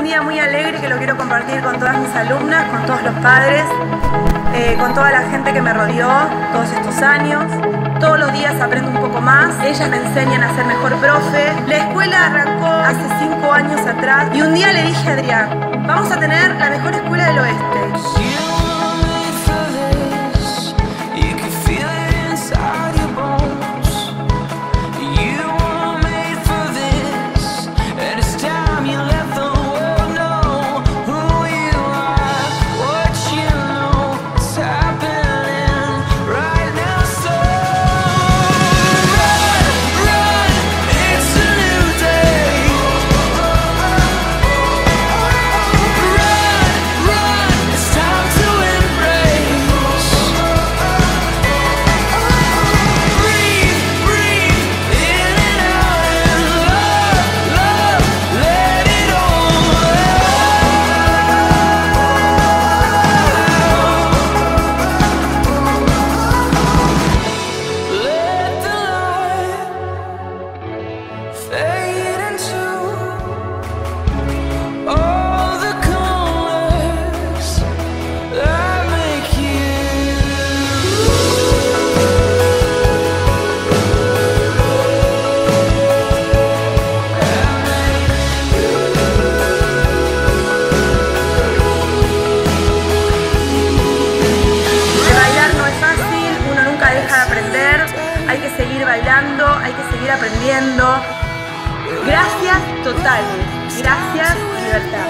un día muy alegre que lo quiero compartir con todas mis alumnas, con todos los padres, eh, con toda la gente que me rodeó todos estos años. Todos los días aprendo un poco más, ellas me enseñan a ser mejor profe. La escuela arrancó hace cinco años atrás y un día le dije a Adrián, vamos a tener hay que seguir aprendiendo. Gracias totales, gracias libertad.